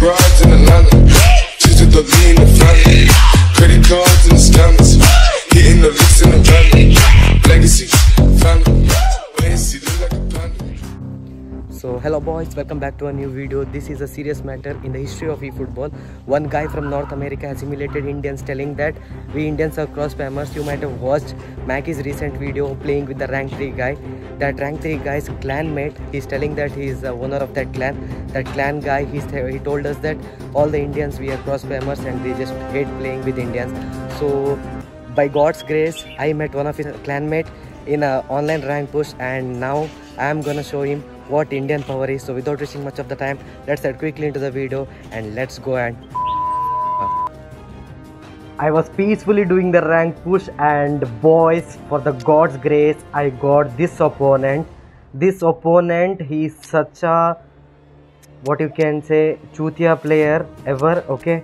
broads in Atlanta. Just the lean the family. Credit cards and the scammers. Hitting the licks in the van. Hello boys, welcome back to a new video. This is a serious matter in the history of eFootball. One guy from North America has humiliated Indians telling that we Indians are cross spammers. You might have watched Mackie's recent video playing with the rank 3 guy. That rank 3 guy's clan mate, he's telling that he is the uh, owner of that clan. That clan guy, he's, he told us that all the Indians we are cross spammers and they just hate playing with Indians. So by God's grace, I met one of his clanmate in a online rank push and now I am gonna show him what Indian power is. So without wasting much of the time, let's head quickly into the video and let's go and I was peacefully doing the rank push and boys for the god's grace I got this opponent. This opponent he is such a what you can say chutia player ever okay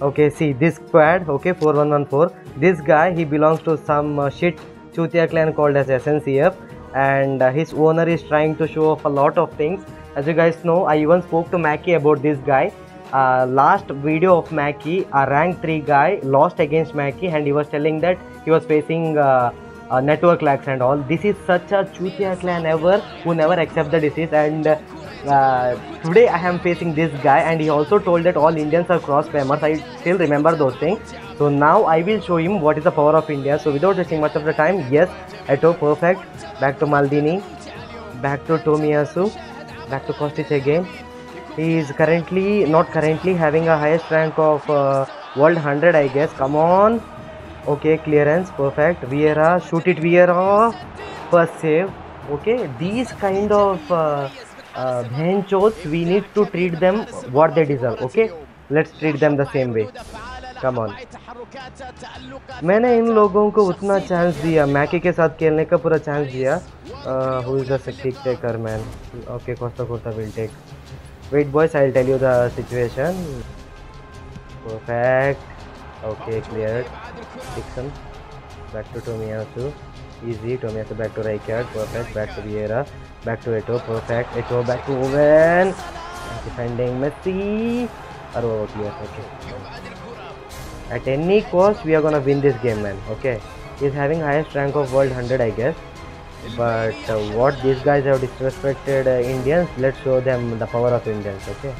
okay see this squad okay 4114 this guy he belongs to some uh, shit chutia clan called as sncf and uh, his owner is trying to show off a lot of things. As you guys know i even spoke to mackie about this guy. Uh, last video of mackie a rank 3 guy lost against mackie and he was telling that he was facing uh, uh, network lags and all. This is such a chutia clan ever who never accept the disease and uh, today I am facing this guy and he also told that all Indians are cross spammers. I still remember those things. So now I will show him what is the power of India. So without wasting much of the time, yes, Eto perfect. Back to Maldini. Back to Tomiyasu. Back to Kostic again. He is currently, not currently, having a highest rank of uh, World 100 I guess. Come on. Okay, clearance. Perfect. Vieira. Shoot it Vieira. First save. Okay, these kind of... Uh, भैन चोत we need to treat them what they deserve okay let's treat them the same way come on मैंने इन लोगों को उतना chance दिया मैके के साथ खेलने का पूरा चांस दिया। Who is the taker man okay Costa Costa will take wait boys I tell you the situation perfect okay clear Dixon back to Tomiyasu easy Tomiyasu back to Rijkaard perfect back to Vieira back to Eto perfect. Eto back to Owen. Defending Messi. Over clear okay. At any cost we are gonna win this game man okay. He's having highest rank of world 100 I guess. But uh, what these guys have disrespected uh, Indians let's show them the power of Indians okay.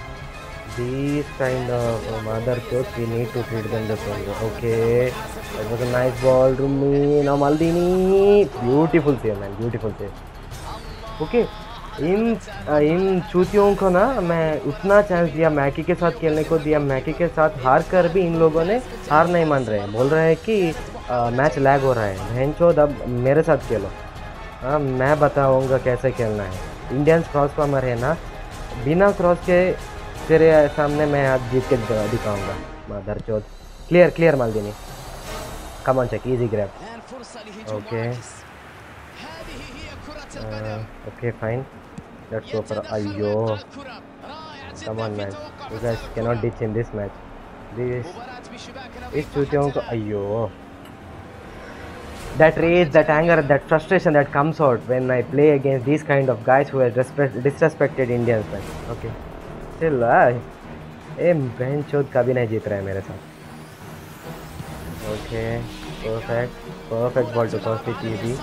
These kind of uh, mother coach we need to treat them the same way okay. That was a nice ball to me now Maldini. Beautiful save man beautiful save okay इन इन चूतियों को ना मैं उतना chance दिया मैकी के साथ खेलने को दिया मैकी के साथ हार कर भी इन लोगों ने हार नहीं मान रहे हैं। बोल रहे हैं कि आ, मैच लैग हो रहा है। बहनचोद अब मेरे साथ खेलो। हाँ मैं बताऊँगा कैसे खेलना है। इंडियंस क्रॉस पामर है ना? बिना क्रॉस के तेरे सामने मैं हाथ जीत के दिखाऊँगा। मदर चौथ clear clear Maldini. Come on check easy grab okay okay fine let's go for अयो come on man you guys cannot ditch in this match this इस चूतियों को अयो that rage, that anger, that frustration that comes out when I play against these kind of guys who have disrespect, disrespected Indians. Man. Okay. Still, ए बहन चौथ कभी नहीं जीत रहा है मेरे साथ okay perfect perfect ball to cost easy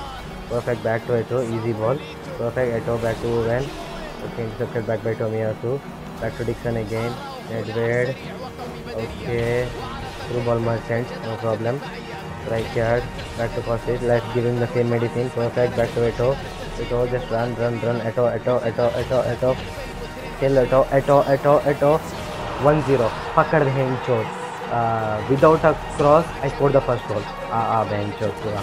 perfect back to auto easy ball perfect auto back to van okay intercepted back by Tomiyasu back to Dixon again एडवेड okay through ball merchant no problem right yard back to Kostic let's give him the same medicine perfect back to Eto Eto just run run run Eto Eto Eto Eto Eto kill Eto Eto Eto Eto 1-0 पकड़ बहन चोट without a cross I score the first goal आ आ बहन चोट पूरा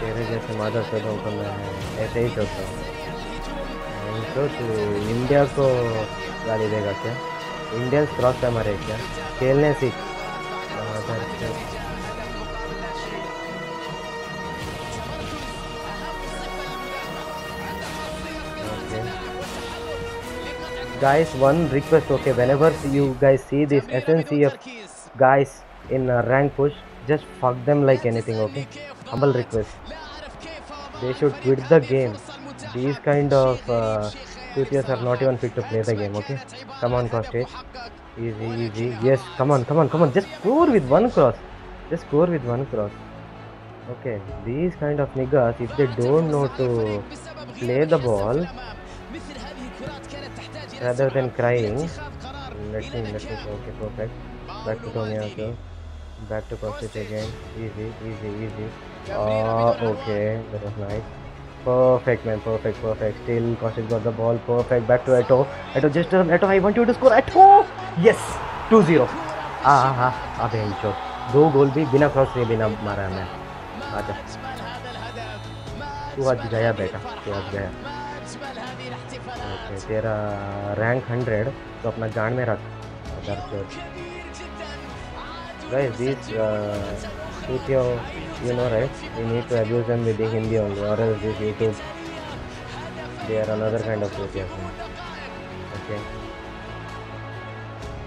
तेरे जैसे मादर चौधों को मैं ऐसे ही सोचता हूँ तो तू इंडिया को गाली देगा क्या इंडियंस क्रॉस पे मरे क्या खेलने सीख guys one request okay whenever you guys see this sncf guys in rank push just fuck them like anything okay humble request they should quit the game these kind of uh, are not even fit to play the game, okay? Come on, Kostic. Easy, easy. Yes, come on, come on, come on. Just score with one cross. Just score with one cross. Okay, these kind of niggas, if they don't know to play the ball, rather than crying, let me, let me, okay, perfect. Back to Tomiyasu. Back to Kostic again. Easy, easy, easy. Okay nice perfect man perfect perfect still कॉशिश got the ball perfect back to Eto Eto just Eto I want you to score Eto yes two zero आ हा अबे in short दो गोल भी बिना cross के बिना मारा है मैं आजा। तू आज गया बेटा। तू आज गया तेरा रैंक हंड्रेड तो अपना जान में रख। अगर तो- guys this uh, Sutyo, you know right? We need to abuse them with the Hindi only or else this YouTube they are another kind of Sutyo okay?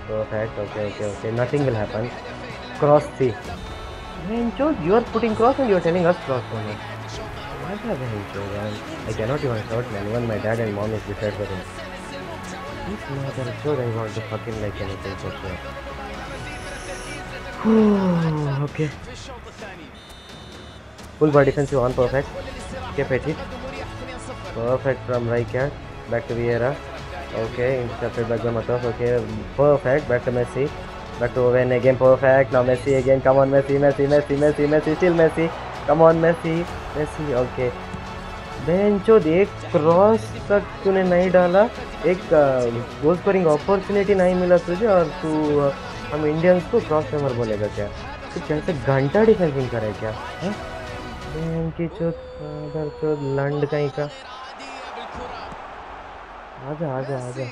Perfect okay okay okay. Nothing will happen. Cross C. Vencho you are putting cross and you are telling us cross only. What the Vencho man I cannot even shout man. Even my dad and mom is beside for him this mother so I want to fucking like anything for sure okay full body defensive one perfect क्या फेटी perfect from right क्या back to Vieira okay intercepted back मतलब okay perfect back to Messi back to Owen again perfect now Messi again come on Messi Messi Messi Messi Messi still Messi come on Messi Messi okay बहन जो एक cross तक तूने नहीं डाला. एक goal scoring opportunity नहीं मिला तुझे और तू हम इंडियंस को क्रॉस फेमर बोलेगा क्या तो कैसे घंटा डिफेंसिंग करे क्या हाँ? की चोट उधर चोट लंड कहीं का आजा आजा आजा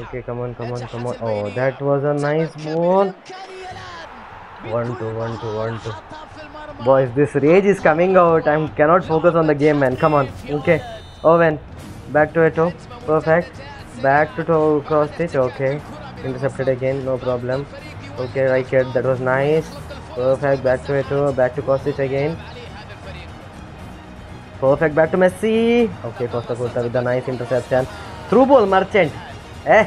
okay come on come on come on oh that was a nice ball one two one two one two boys this rage is coming out i cannot focus on the game man come on okay owen back to Eto perfect back to, to cross stitch okay intercepted again no problem okay right here that was nice perfect back to Eto back to Kostic again perfect back to Messi okay Costa Curta with a nice interception through ball merchant eh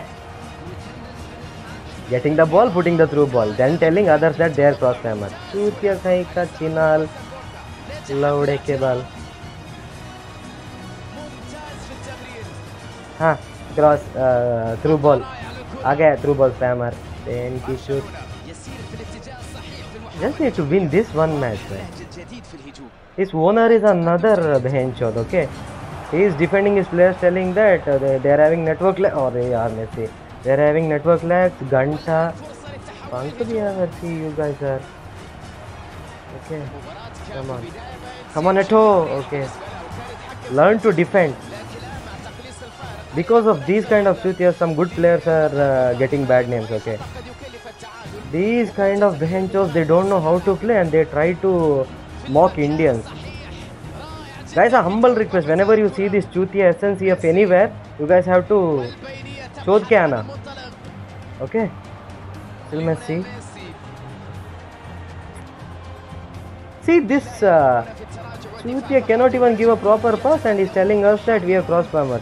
getting the ball putting the through ball then telling others that they are cross hammer चूतिया कहीं का चिनाल लौड़े के बाल हाँ cross through ball आ गया through ball spammer then की shoot just need to win this one match man. his owner is another benchot okay he is defending his players telling that uh, they, they are having network lag or yaar Messi they are having network lags ganta punk to be see you guys are okay come on come on Eto okay learn to defend because of these kind of sutias, some good players are uh, getting bad names. Okay, these kind of benchos, they don't know how to play and they try to mock Indians. Guys, a humble request. Whenever you see this Chutia SNCF anywhere, you guys have to chodh ke aana. Okay? Still Messi. See this uh, Chutia cannot even give a proper pass and he's telling us that we are cross farmers.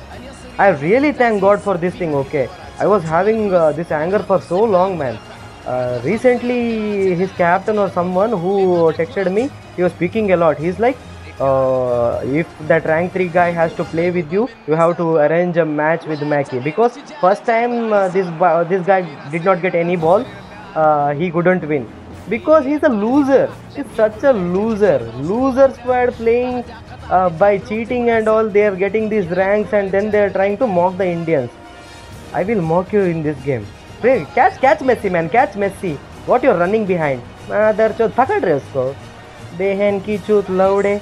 I really thank God for this thing okay. I was having uh, this anger for so long man. Uh, recently his captain or someone who texted me he was speaking a lot. He's like uh, if that rank 3 guy has to play with you you have to arrange a match with Mackie. Because first time uh, this bu- this guy did not get any ball uh, he couldn't win because he's a loser he's such a loser loser squad playing uh, by cheating and all they are getting these ranks and then they are trying to mock the Indians I will mock you in this game Hey, catch catch Messi man catch Messi what you're running behind mother chod पकड़ रहे उसको बेहन की चूत लौड़े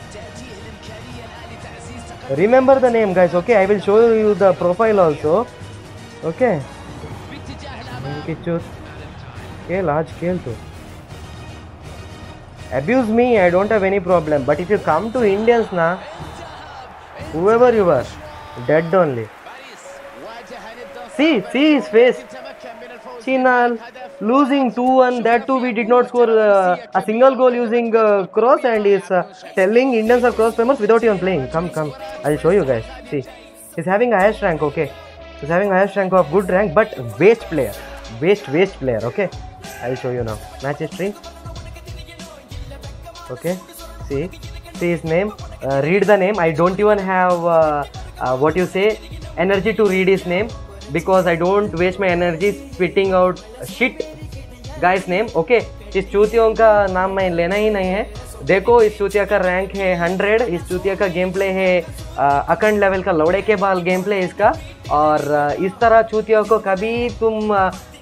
remember the name guys okay i will show you the profile also okay बेहन की चूत खेल आज खेल तू abuse me i don't have any problem but if you come to indians na whoever you are dead only see see his face Chinal losing 2-1 that too we did not score uh, a single goal using uh, cross and is uh, telling Indians are cross famous without even playing come come I'll show you guys see He's having highest rank, okay. He's having highest rank of good rank, but waste player. Waste, waste player, okay. I'll show you now. Match history. Okay. See. See his name. Uh, read the name. I don't even have uh, uh, what you say energy to read his name because I don't waste my energy spitting out shit guys name okay इस चूतियों का नाम मैं लेना ही नहीं है देखो इस चूतिया का रैंक है हंड्रेड इस चूतिया का गेम प्ले है अखंड लेवल का लौड़े के बाल गेम प्ले इसका और अ, इस तरह चूतियों को कभी तुम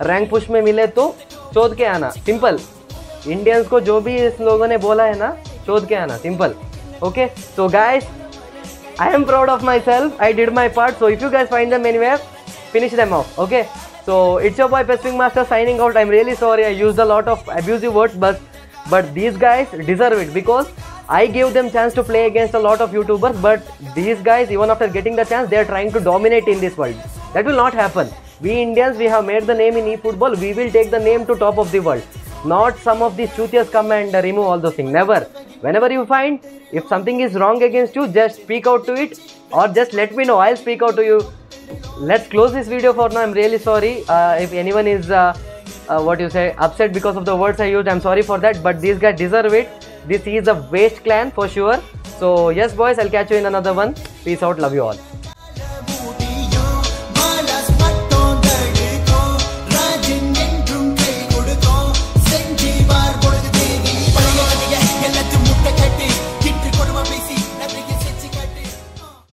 रैंक पुश में मिले तो चोद के आना सिंपल इंडियंस को जो भी इस लोगों ने बोला है ना, शोध के आना simple okay so guys I am proud of myself I did my part so if you guys find them anywhere finish them off okay so it's your boy pasting master signing out I am really sorry I use the lot of abusive words but but these guys deserve it because I give them chance to play against a lot of YouTubers but these guys even after getting the chance they are trying to dominate in this world that will not happen we Indians we have made the name in e football we will take the name to top of the world Not some of these chutias come and remove all those things. Never. Whenever you find if something is wrong against you, just speak out to it or just let me know. I'll speak out to you. Let's close this video for now. I'm really sorry uh, if anyone is uh, uh, what you say upset because of the words I used. I'm sorry for that, but these guys deserve it. This is a waste clan for sure. So yes, boys, I'll catch you in another one. Peace out. Love you all.